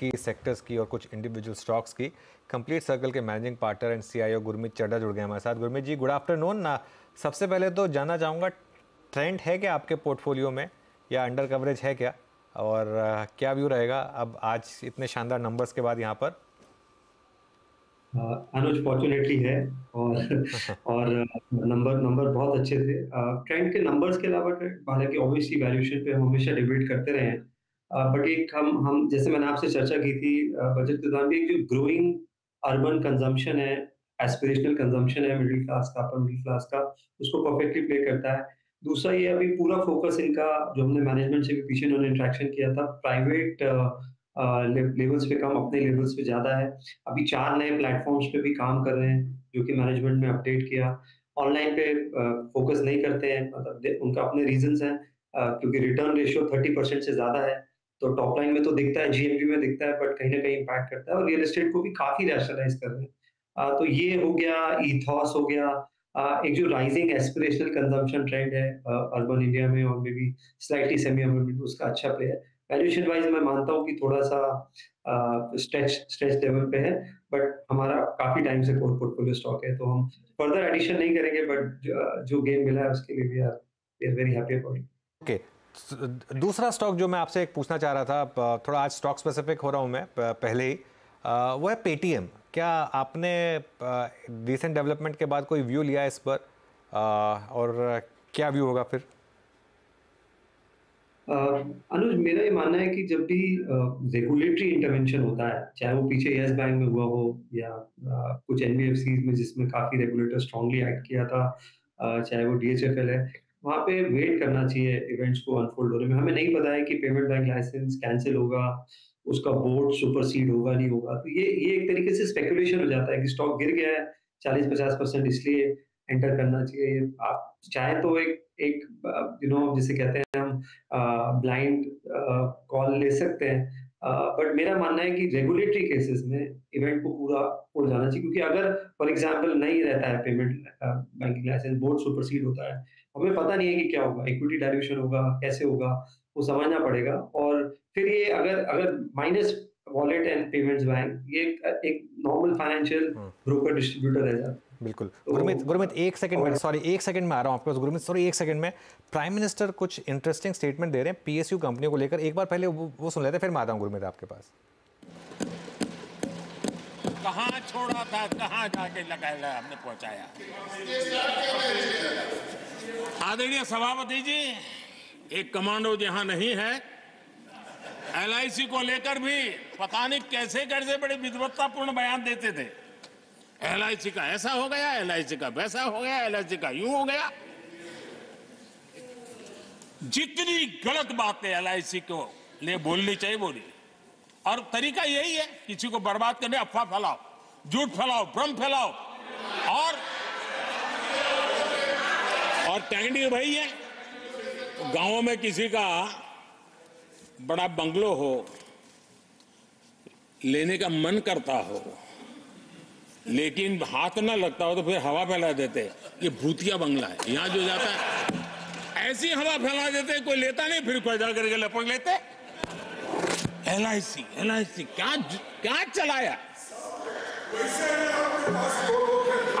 की सेक्टर्स की और कुछ इंडिविजुअल स्टॉक्स की। कंप्लीट सर्कल के managing partner and CEO Gurmeet Chadha जुड़ गए हमारे साथ। गुरमीत जी गुड आफ्टरनून ना सबसे पहले तो जानना चाहूँगा ट्रेंड है क्या आपके पोर्टफोलियो में? या अंडर कवरेज है क्या? और क्या व्यू रहेगा अब आज इतने शानदार नंबर्स के बाद यहाँ पर? अनुज फॉर्चुनेटली है और और नंबर नंबर बहुत अच्छे थे। ट्रेंड के नंबर्स के अलावा हालाँकि ऑब्वियसली वैल्यूएशन पे हम हमेशा डिबेट करते रहे हैं। बट एक हम हम, जैसे मैंने आपसे चर्चा की थी बजट के दौरान भी जो ग्रोइंग अर्बन कंजम्पशन है एस्पिरेशनल कंजम्पशन है मिडिल क्लास का अपर मिडिल क्लास का, उसको परफेक्टली प्ले करता है। दूसरा ये अभी पूरा फोकस इनका, जो हमने मैनेजमेंट से भी पीछे उन्होंने इंट्रैक्शन किया था प्राइवेट लेवल्स पे कम, अपने लेवल्स पे ज़्यादा है। अभी चार नए प्लेटफॉर्म्स पे भी काम कर रहे हैं, जो कि मैनेजमेंट में अपडेट किया। ऑनलाइन पे फोकस नहीं करते हैं मतलब उनका अपने रीजन हैं क्योंकि रिटर्न रेशियो थर्टी परसेंट से ज़्यादा है। तो टॉप लाइन में तो दिखता है जीएमपी में दिखता है बट कहीं ना कहीं इम्पैक्ट करता है और रियल एस्टेट को भी काफ़ी रैशनलाइज कर रहे हैं। तो ये हो गया ईथॉस हो गया। एक जो राइजिंग एस्पिरेशनल कंजम्पशन ट्रेंड है अर्बन इंडिया में और maybe slightly semi urban में उसका अच्छा प्ले है। वैल्यूएशन वाइज मैं मानता हूँ कि थोड़ा सा स्ट्रेच स्ट्रेच लेवल पे है बट हमारा काफ़ी टाइम से कोर पोर्टफोलियो स्टॉक है तो हम फर्दर एडिशन नहीं करेंगे बट जो गेम मिला है उसके लिए we are we are very happy about okay दूसरा स्टॉक जो मैं आपसे एक पूछना चाह रहा था थोड़ा आज स्टॉक स्पेसिफिक हो रहा हूँ मैं पहले ही वो है पेटीएम क्या आपने रिसेंट डेवलपमेंट के बाद कोई व्यू लिया इस पर? और क्या व्यू होगा फिर? अनुज, मेरा ये मानना है कि जब भी रेगुलेटरी इंटरवेंशन होता है, चाहे वो पीछे यस बैंक में हुआ हो या कुछ एनबीएफसी में जिसमें काफ़ी रेगुलेटर स्ट्रांगली एक्ट किया था चाहे वो डीएचएफएल है वहाँ पे वेट करना चाहिए इवेंट्स को अनफोल्ड होने में। हमें नहीं पता है कि पेमेंट बैंक लाइसेंस कैंसिल होगा, उसका बोर्ड सुपरसीड होगा, नहीं होगा। तो ये ये एक तरीके से स्पेकुलेशन हो जाता है कि स्टॉक गिर गया है चालीस पचास परसेंट इसलिए एंटर करना चाहिए। आप चाहे तो एक एक यू नो जिसे कहते हैं हम ब्लाइंड कॉल ले सकते हैं। बट मेरा मानना है कि रेगुलेटरी केसेस में इवेंट को पूरा हो जाना चाहिए क्योंकि अगर फॉर एग्जांपल नहीं रहता है payment banking licence board supersede होता है हमें पता नहीं है कि क्या होगा इक्विटी डायल्यूशन होगा कैसे होगा वो समझना पड़ेगा और फिर ये अगर अगर minus wallet and payments bank ये एक नॉर्मल फाइनेंशियल ब्रोकर डिस्ट्रीब्यूटर है जाता बिल्कुल। तो, गुरमीत गुरमीत एक सेकंड में सॉरी एक सेकंड में आ रहा हूँ आपके पास गुरमीत सॉरी एक सेकंड में। प्राइम मिनिस्टर कुछ इंटरेस्टिंग स्टेटमेंट दे रहे हैं पीएसयू कंपनियों को लेकर। एक बार पहले वो, वो सुन लेते फिर मैं आता हूँ गुरमीत आपके पास। कहाँ छोड़ा था कहाँ जाके लगाया हमने पहुँचाया। आदरणीय सभापति जी एक कमांडो जहाँ नहीं है एलआईसी को लेकर भी पता नहीं कैसे कैसे बड़े विद्वत्तापूर्ण बयान देते थे। एलआईसी का, ऐसा हो गया एलआईसी का, वैसा हो गया एलआईसी का, यूँ हो गया। जितनी गलत बातें एलआईसी को ले बोलनी चाहिए बोली और तरीका यही है, किसी को बर्बाद करने, अफवाह फैलाओ, झूठ फैलाओ, भ्रम फैलाओ, और और टेक्निक भाई है, गाँवों में किसी का बड़ा बंगलो हो, लेने का मन करता हो लेकिन हाथ ना लगता हो तो फिर हवा फैला देते। ये भूतिया बंगला है, यहाँ जो जाता है, ऐसी हवा फैला देते, कोई लेता नहीं, फिर पैदा करके लपक लेते। L I C L I सी क्या क्या चलाया?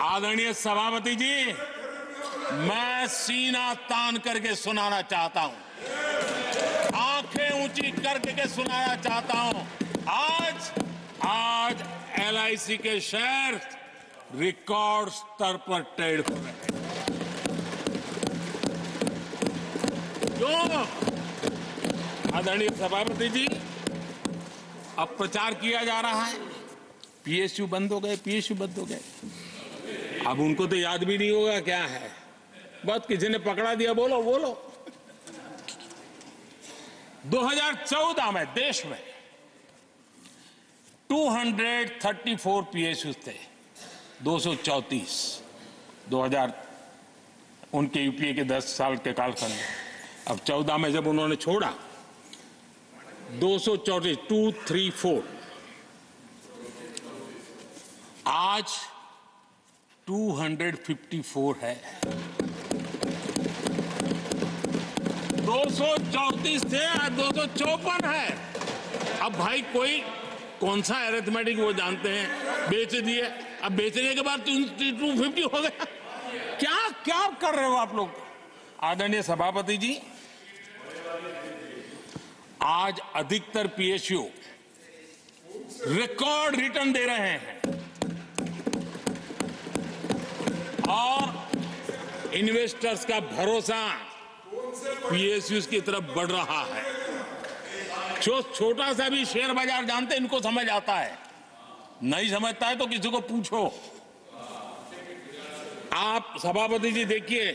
आदरणीय सभापति जी, मैं सीना तान करके सुनाना चाहता हूँ। आँखें ऊँची करके सुनाना चाहता हूँ। आज आज एलआईसी के शेयर रिकॉर्ड स्तर पर ट्रेड हो रहे हैं। क्यों आदरणीय सभापति जी, अब प्रचार किया जा रहा है। पीएसयू बंद हो गए, पीएसयू बंद हो गए। अब उनको तो याद भी नहीं होगा क्या है। बहुत किसी ने पकड़ा दिया, बोलो बोलो। 2014 में, देश में 234 पीएसयू थे 234 2000 उनके यूपीए के 10 साल के कालखंड। में अब 14 में जब उन्होंने छोड़ा, दो सौ टू थ्री फोर। आज 254 है। दो सौ चौतीस थे आज दो है। अब भाई कोई कौन सा एरेथमेटिक वो जानते हैं? बेच दिए। अब बेचने के बाद टू फिफ्टी हो गया। क्या क्या कर रहे हो आप लोग? आदरणीय सभापति जी, आज अधिकतर पीएसयू रिकॉर्ड रिटर्न दे रहे हैं। और इन्वेस्टर्स का भरोसा पीएसयू की तरफ़ बढ़ रहा है। जो छोटा सा भी शेयर बाज़ार जानते इनको समझ आता है। नहीं समझता है तो किसी को पूछो। आप सभापति जी देखिए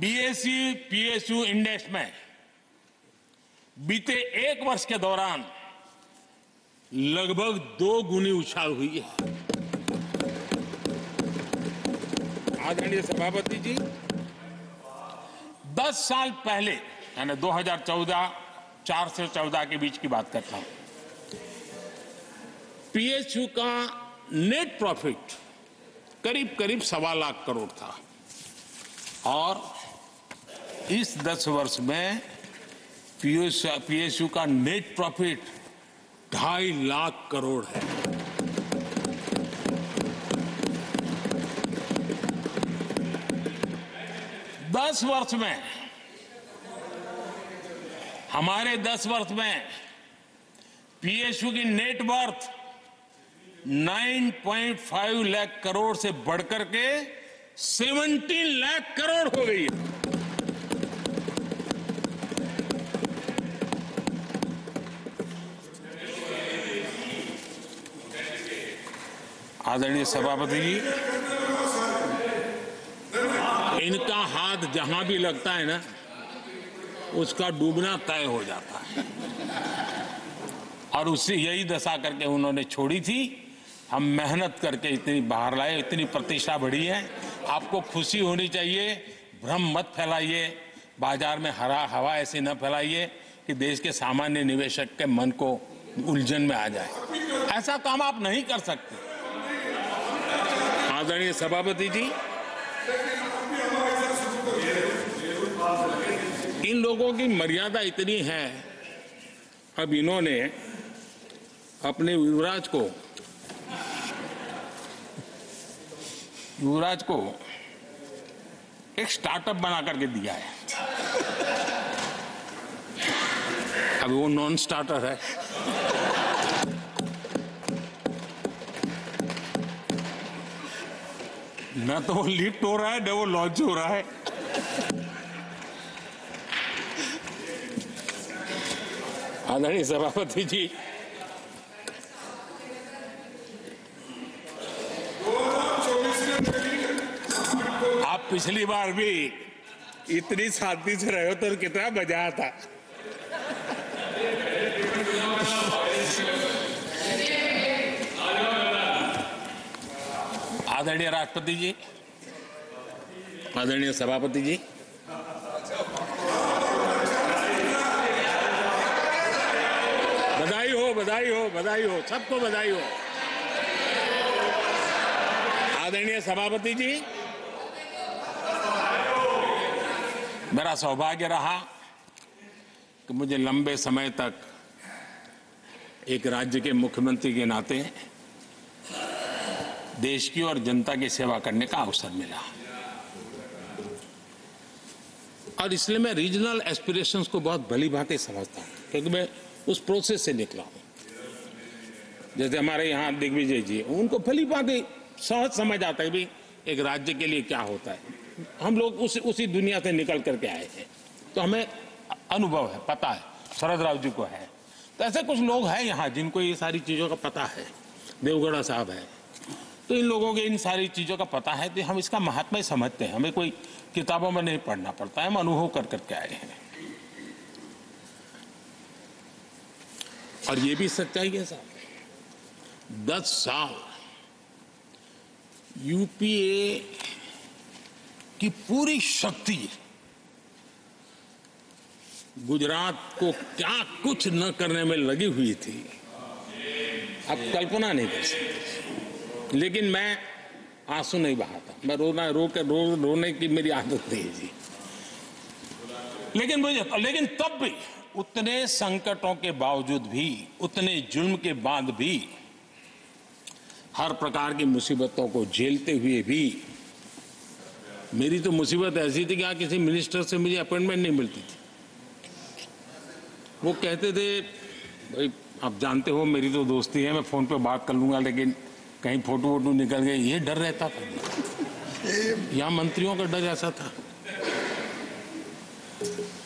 बीएससी पीएसयू इंडेक्स में बीते एक वर्ष के दौरान लगभग दो गुनी उछाल हुई है। आदरणीय सभापति जी। 10 साल पहले, यानी 2014 चार से चौदह के बीच की बात करता हूँ। पीएचयू का नेट प्रॉफिट करीब करीब सवा लाख करोड़ था। और इस दस वर्ष में पीएसयू का नेट प्रॉफिट ढाई लाख करोड़ है। दस वर्ष में हमारे दस वर्ष में पीएसयू की नेट वर्थ 9.5 लाख करोड़ से बढ़कर के 17 लाख करोड़ हो गई है। आदरणीय सभापति जी, इनका हाथ जहाँ भी लगता है ना उसका डूबना तय हो जाता है। और उससे यही दशा करके उन्होंने छोड़ी थी। हम मेहनत करके इतनी बाहर लाए, इतनी प्रतिष्ठा बढ़ी है। आपको खुशी होनी चाहिए, भ्रम मत फैलाइए। बाज़ार में हरा, हवा ऐसी न फैलाइए कि देश के सामान्य निवेशक के मन को उलझन में आ जाए। ऐसा काम आप नहीं कर सकते। आदरणीय सभापति जी। इन लोगों की मर्यादा इतनी है। अब इन्होंने अपने युवराज को युवराज को एक स्टार्टअप बना करके दिया है। अब वो नॉन स्टार्टर है। न तो वो लिफ्ट हो रहा है, न वो लॉन्च हो रहा है। आदरणीय सभापति जी आप पिछली बार भी इतनी शांति से रहे हो तो कितना मज़ा आता। आदरणीय राष्ट्रपति जी। आदरणीय सभापति जी। बधाई हो बधाई हो, सबको बधाई हो। आदरणीय सभापति जी, मेरा सौभाग्य रहा कि मुझे लंबे समय तक एक राज्य के मुख्यमंत्री के नाते देश की और जनता की सेवा करने का अवसर मिला। और इसलिए मैं रीजनल एस्पिरेशंस को बहुत भली भांति समझता हूँ, क्योंकि मैं उस प्रोसेस से निकला हूँ। जैसे हमारे यहाँ दिग्विजय जी, उनको भली भांति सहज समझ आता है भी एक राज्य के लिए क्या होता है। हम लोग उस, उसी दुनिया से निकल करके आए हैं। तो हमें अनुभव है, पता है, शरद राव जी को है। तो ऐसे कुछ लोग हैं यहाँ जिनको ये सारी चीज़ों का पता है, देवगढ़ा साहब है। तो इन लोगों के इन सारी चीज़ों का पता है तो हम इसका महात्मा ही समझते हैं। हमें कोई किताबों में नहीं पढ़ना पड़ता है, हम अनुभव कर करके आए हैं। और ये भी सच्चाई है साहब। दस साल यूपीए की पूरी शक्ति गुजरात को क्या कुछ न करने में लगी हुई थी। आप कल्पना नहीं कर सकते। लेकिन मैं आँसू नहीं बहाता। मैं रोना, रो के रो, रोने की मेरी आदत नहीं जी। लेकिन मुझे, लेकिन तब भी, उतने संकटों के बावजूद भी, उतने जुल्म के बाद भी हर प्रकार की मुसीबतों को झेलते हुए भी, मेरी तो मुसीबत ऐसी थी कि यहाँ किसी मिनिस्टर से मुझे अपॉइंटमेंट नहीं मिलती थी। वो कहते थे, भाई, आप जानते हो मेरी तो दोस्ती है, मैं फ़ोन पे बात कर लूँगा, लेकिन कहीं फ़ोटो वोटो निकल गए ये डर रहता था। यहाँ मंत्रियों का डर ऐसा था।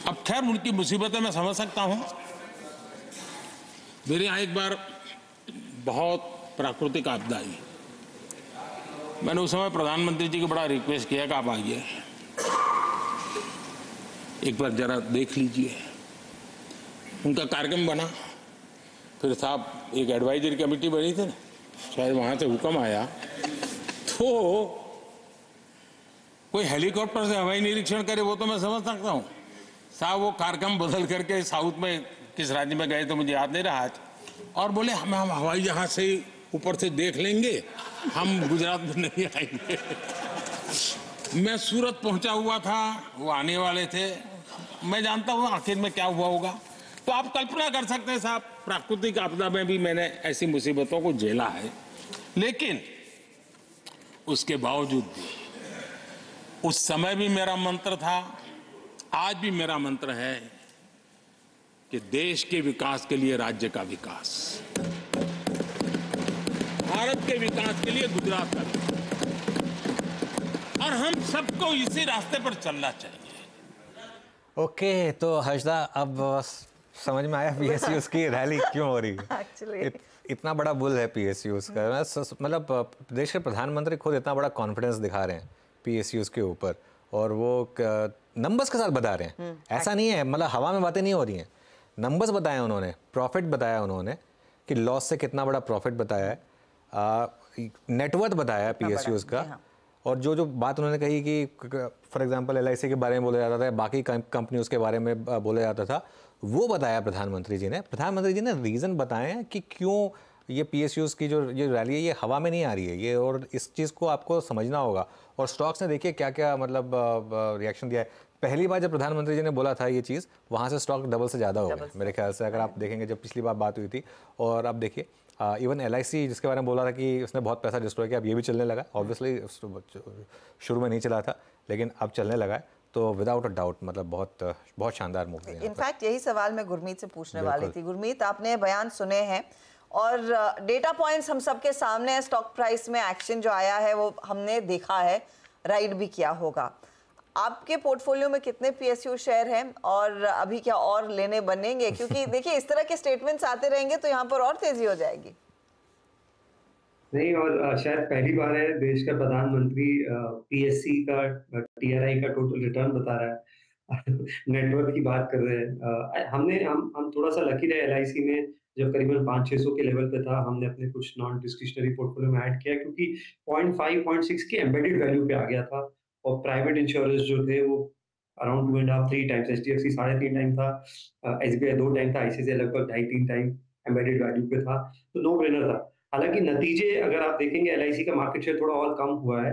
अब खैर, उनकी मुसीबतें मैं समझ सकता हूँ। मेरे यहाँ एक बार बहुत प्राकृतिक आपदा आई मैंने उस समय प्रधानमंत्री जी को बड़ा रिक्वेस्ट किया कि आप आइए। एक बार जरा देख लीजिए। उनका कार्यक्रम बना। फिर साहब एक एडवाइजरी कमेटी बनी थी ना, शायद वहाँ से हुक्म आया। तो कोई हेलीकॉप्टर से हवाई निरीक्षण करे, वो तो मैं समझ सकता हूँ। साहब, वो कार्यक्रम बदल करके साउथ में, किस राज्य में गए तो मुझे याद नहीं रहा आज। और बोले, हम हम हवाई जहाज़ से ऊपर से देख लेंगे, हम गुजरात में नहीं आएँगे। मैं सूरत पहुँचा हुआ था, वो आने वाले थे। मैं जानता हूँ आखिर में क्या हुआ होगा। तो आप कल्पना कर सकते हैं साहब, प्राकृतिक आपदा में भी मैंने ऐसी मुसीबतों को झेला है। लेकिन उसके बावजूद भी, उस समय भी मेरा मंत्र था, आज भी मेरा मंत्र है कि देश के विकास के लिए राज्य का विकास। भारत के विकास के लिए गुजरात का विकास। और हम सबको इसी रास्ते पर चलना चाहिए। ओके okay, तो हर्षदा अब समझ में आया पीएसयू की रैली क्यों हो रही है? इत, इतना बड़ा बुल है पी पीएसयू का मतलब देश के प्रधानमंत्री खुद इतना बड़ा कॉन्फिडेंस दिखा रहे हैं पीएसयू के ऊपर। और वो नंबर्स के साथ बता रहे हैं। हम्म, ऐसा नहीं है मतलब हवा में बातें नहीं हो रही हैं। नंबर्स बताए उन्होंने प्रॉफिट बताया उन्होंने कि लॉस से कितना बड़ा प्रॉफिट बताया है। नेटवर्थ बताया पी का। हाँ। और जो जो बात उन्होंने कही कि फॉर एग्जांपल एलआईसी के बारे में बोला जाता था बाकी कंपनी उसके बारे में बोला जाता था वो बताया प्रधानमंत्री जी ने। प्रधानमंत्री जी ने रीज़न बताए हैं कि क्यों ये पी की जो ये रैली है ये हवा में नहीं आ रही है ये और इस चीज़ को आपको समझना होगा। और स्टॉक्स ने देखिए क्या क्या मतलब रिएक्शन दिया है। पहली बार जब प्रधानमंत्री जी ने बोला था ये चीज़ वहाँ से स्टॉक डबल से ज़्यादा हो गया। मेरे ख्याल से अगर आप देखेंगे जब पिछली बार बात हुई थी और आप देखिए इवन एलआईसी जिसके बारे में बोला था कि उसने बहुत पैसा डिस्ट्रॉय किया अब ये भी चलने लगा। ऑब्वियसली शुरू में नहीं चला था लेकिन अब चलने लगा है। तो विदाउट अ डाउट मतलब बहुत बहुत शानदार मूवी है। इनफैक्ट यही सवाल मैं गुरमीत से पूछने वाली थी। गुरमीत आपने बयान सुने हैं और डेटा पॉइंट्स हम सबके सामने है। स्टॉक प्राइस में एक्शन जो आया है वो हमने देखा है राइड भी किया होगा। आपके पोर्टफोलियो में कितने पीएसयू शेयर हैं और अभी क्या और लेने बनेंगे? क्योंकि देखिए इस तरह के स्टेटमेंट्स आते रहेंगे तो यहाँ पर और तेज़ी हो जाएगी। नहीं और शायद पहली बार है देश का प्रधानमंत्री पीएससी का टीआरआई का टोटल रिटर्न बता रहा है। नेटवर्क की बात कर रहे हैं। हमने हम हम थोड़ा सा लकी रहे एल में जब करीबन पाँच छः सौ के लेवल पे था हमने अपने कुछ नॉन डिस्क्रिशनरी पोर्टफोलियो में ऐड किया क्योंकि पॉइंट फाइव पॉइंट सिक्स की एम्बेडेड वैल्यू पे आ गया था। और प्राइवेट इंश्योरेंस जो थे वो around two and half three times H D F C साढ़े तीन टाइम था एस बी आई दो टाइम था आईसीआई लगभग ढाई तीन टाइम एम्बेडेड वैल्यू पे था तो नो ब्रेनर था। हालाँकि नतीजे अगर आप देखेंगे एलआईसी का मार्केट शेयर थोड़ा और कम हुआ है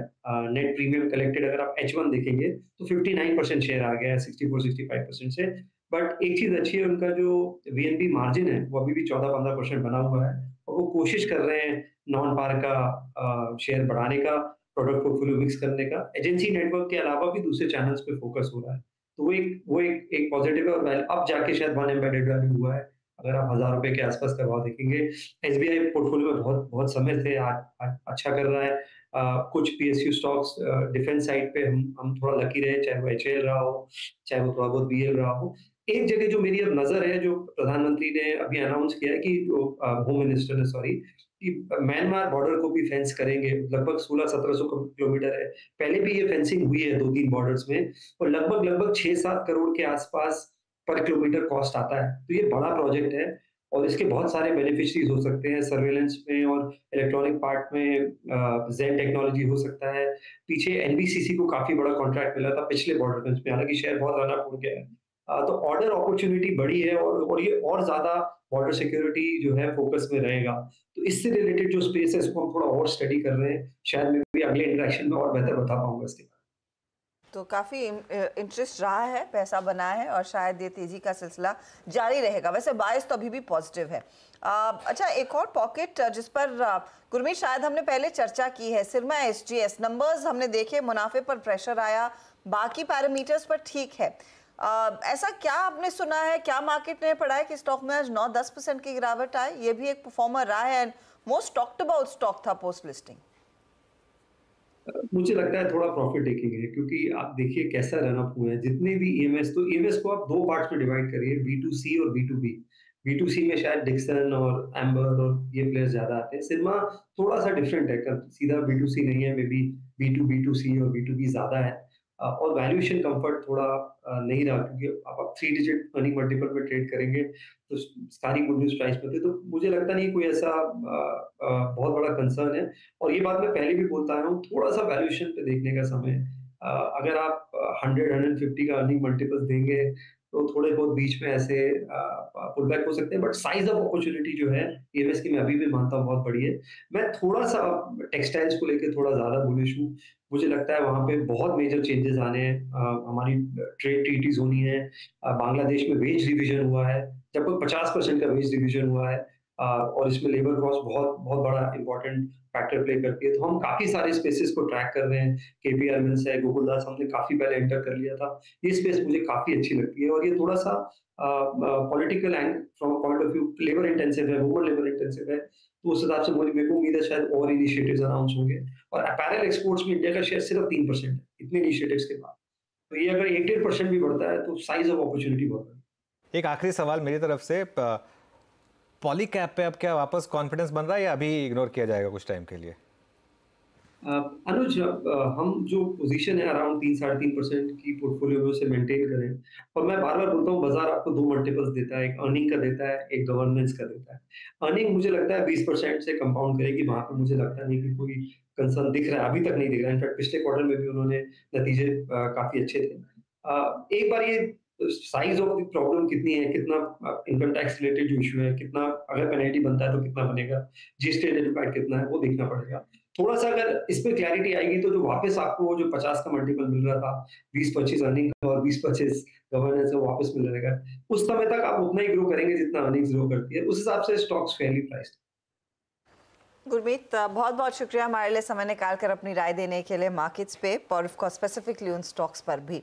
नेट प्रीमियम कलेक्टेड अगर आप एच देखेंगे तो 59 परसेंट शेयर आ गया है 64 65 परसेंट से। बट एक चीज़ अच्छी है, उनका जो वी मार्जिन है, वो अभी भी 14 15 परसेंट बना हुआ है, और वो कोशिश कर रहे हैं नॉन पार का शेयर बढ़ाने का। प्रोडक्ट पोर्टफोलियो मिक्स करने का। एजेंसी नेटवर्क के अलावा भी दूसरे चैनल्स पे फोकस हो रहा है। तो वो एक वो एक एक पॉजिटिव है अब जाके शायद वन एम्बेडेड वैल्यू हुआ है। अगर आप हज़ार रुपए के आसपास का भाव देखेंगे एस बी आई पोर्टफोलियो में बहुत बहुत समय से आ, आ, अच्छा कर रहा है। आ, कुछ P S U stocks defence side पे हम हम थोड़ा लकी रहे चाहे वो एच एल रहा हो चाहे वो थोड़ा बहुत बी एल रहा हो। एक जगह जो मेरी अब नज़र है, जो प्रधानमंत्री ने अभी अनाउंस किया है कि जो होम मिनिस्टर ने सॉरी कि म्यांमार बॉर्डर को भी फेंस करेंगे। लगभग 16-1700 किलोमीटर है। पहले भी ये फेंसिंग हुई है दो तीन बॉर्डर्स में और लगभग लगभग छह सात करोड़ के आसपास पर किलोमीटर कॉस्ट आता है। तो ये बड़ा प्रोजेक्ट है और इसके बहुत सारे बेनिफिशरीज हो सकते हैं। सर्वेलेंस में और इलेक्ट्रॉनिक पार्ट में जेन टेक्नोलॉजी हो सकता है। पीछे एनबीसीसी को काफ़ी बड़ा कॉन्ट्रैक्ट मिला था पिछले बॉर्डर में। हालाँकि शहर बहुत ज़्यादा हो गया है। तो ऑर्डर अपॉर्चुनिटी बड़ी है और और ये और ज़्यादा बॉर्डर सिक्योरिटी जो है फोकस में रहेगा। तो इससे रिलेटेड जो स्पेस है इसको हम थोड़ा और स्टडी कर रहे हैं। शायद मैं भी अगले इंटरेक्शन में और बेहतर बता पाऊँगा इसके बारे तो काफ़ी इंटरेस्ट रहा है पैसा बना है और शायद ये तेज़ी का सिलसिला जारी रहेगा। वैसे बायस तो अभी भी पॉजिटिव है। आ, अच्छा एक और पॉकेट जिस पर गुरमीत शायद हमने पहले चर्चा की है सिरमा एसजीएस नंबर्स हमने देखे मुनाफे पर प्रेशर आया बाकी पैरामीटर्स पर ठीक है। ऐसा क्या आपने सुना है? क्या मार्केट ने पढ़ा है कि स्टॉक में आज 9-10 परसेंट की गिरावट आए ये भी एक परफॉर्मर रहा है and most talked about stock था पोस्ट लिस्टिंग मुझे लगता है थोड़ा प्रॉफिट टेकिंग है, क्योंकि आप देखिए कैसा रन अप हुआ है। जितने भी ईएमएस तो ईएमएस को आप दो पार्ट्स में डिवाइड करिए बी टू सी और B to B B to C में शायद डिक्सन और एम्बर और ये प्लेयर्स ज़्यादा आते हैं। सिनेमा थोड़ा सा डिफरेंट है। सीधा बी टू सी नहीं है maybe B to B to C और बी टू बी ज़्यादा है। और वैल्यूएशन कंफर्ट थोड़ा नहीं रहा क्योंकि आप आप थ्री डिजिट अर्निंग मल्टीपल पर ट्रेड करेंगे तो सारी गुड न्यूज़ प्राइस पर थी। तो मुझे लगता नहीं कोई ऐसा बहुत बड़ा कंसर्न है। और ये बात मैं पहले भी बोलता आया हूँ, थोड़ा सा वैल्यूएशन पे देखने का समय अगर आप हंड्रेड हंड्रेड फिफ्टी का अर्निंग मल्टीपल देंगे तो थोड़े बहुत बीच में ऐसे पुल बैक हो सकते हैं बट साइज़ ऑफ़ अपॉर्चुनिटी जो है ईएमएस की मैं अभी भी मानता हूँ बहुत बड़ी है। मैं थोड़ा सा टेक्सटाइल्स को लेकर थोड़ा ज़्यादा बुलिश हूँ। मुझे लगता है वहाँ पे बहुत मेजर चेंजेस आने हैं। हमारी ट्रेड ट्रीटीज होनी है। बांग्लादेश में वेज रिविजन हुआ है। जब कोई पचास परसेंट का वेज रिविजन हुआ है और इसमें लेबर कॉस्ट बहुत बहुत बड़ा इंपॉर्टेंट फैक्टर प्ले करती है। तो हम काफ़ी सारे स्पेसिस को ट्रैक कर रहे हैं। के पी आर मिल्स है गोकुल दास हमने काफ़ी पहले एंटर कर लिया था। ये स्पेस मुझे काफ़ी अच्छी लगती है। और ये थोड़ा सा political and from point of view labour intensive है वुमन लेबर इंटेंसिव है। तो उस हिसाब से मुझे, मेरे को उम्मीद है शायद और इनिशिएटिव्स अनाउंस होंगे। और अपैरल एक्सपोर्ट्स में इंडिया का शेयर सिर्फ़ तीन परसेंट है, इतने इनिशिएटिव्स के बाद। तो ये अगर एट परसेंट भी बढ़ता है तो साइज़ ऑफ़ अपॉर्चुनिटी बहुत है एक आखिरी सवाल मेरी तरफ़ से पॉली कैप पे अब क्या वापस कॉन्फिडेंस बन रहा है या अभी इग्नोर किया जाएगा कुछ टाइम के लिए? अनुज हम जो पोजीशन है अराउंड तीन, साढ़े तीन परसेंट की पोर्टफोलियो में उसे मेंटेन करें। और मैं बार बार बोलता हूँ, बाज़ार आपको दो मल्टीपल्स देता है, एक अर्निंग का देता है, एक गवर्नेंस का देता है। अर्निंग मुझे लगता है बीस परसेंट से कंपाउंड करेगी, वहाँ पर मुझे लगता नहीं कि कोई कंसर्न दिख रहा है, अभी तक नहीं दिख रहा है। इनफैक्ट पिछले क्वार्टर में भी उन्होंने नतीजे काफ़ी अच्छे थे। एक बार ये साइज़ ऑफ़ द प्रॉब्लम कितनी है, कितना इनकम टैक्स रिलेटेड जो इशू है, कितना, अगर पेनल्टी बनता है तो कितना बनेगा जीएसटी इम्पैक्ट कितना है, वो देखना पड़ेगा। थोड़ा सा अगर इस पर क्लैरिटी आएगी तो जो वापस आपको जो पचास का मल्टीपल मिल रहा था, बीस पच्चीस अर्निंग और बीस पच्चीस गवर्नेंस वो वापस मिल रहेगा उस समय तक आप उतना ही ग्रो करेंगे जितना अर्निंग ग्रो करती है। उस हिसाब से स्टॉक्स फेयरली प्राइस्ड गुरमीत बहुत बहुत शुक्रिया हमारे लिए समय निकाल कर अपनी राय देने के लिए मार्केट्स पे, और स्पेसिफिकली उन स्टॉक्स पर भी।